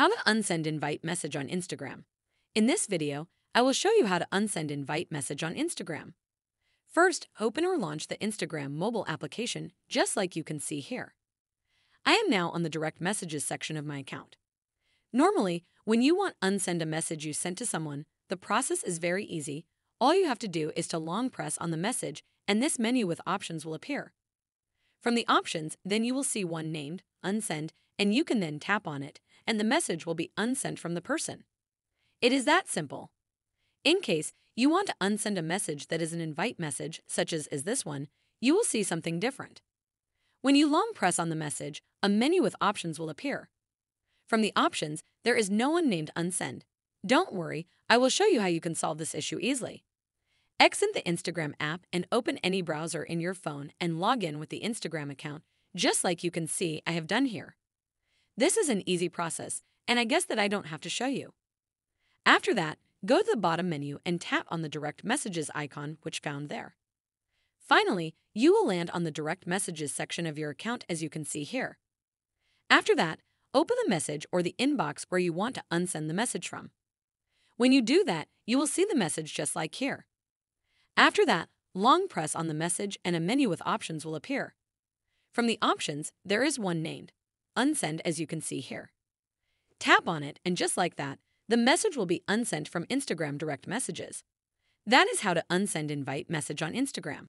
How to unsend invite message on Instagram. In this video, I will show you how to unsend invite message on Instagram. First, open or launch the Instagram mobile application just like you can see here. I am now on the direct messages section of my account. Normally, when you want unsend a message you sent to someone, the process is very easy. All you have to do is to long press on the message and this menu with options will appear. From the options, then you will see one named, unsend, and you can then tap on it, and the message will be unsent from the person. It is that simple. In case you want to unsend a message that is an invite message, such as is this one, you will see something different. When you long press on the message, a menu with options will appear. From the options, there is no one named unsend. Don't worry, I will show you how you can solve this issue easily. Exit the Instagram app and open any browser in your phone and log in with the Instagram account, just like you can see I have done here. This is an easy process, and I guess that I don't have to show you. After that, go to the bottom menu and tap on the direct messages icon which found there. Finally, you will land on the direct messages section of your account as you can see here. After that, open the message or the inbox where you want to unsend the message from. When you do that, you will see the message just like here. After that, long press on the message and a menu with options will appear. From the options, there is one named, Unsend as you can see here. Tap on it and just like that, the message will be unsent from Instagram direct messages. That is how to unsend invite message on Instagram.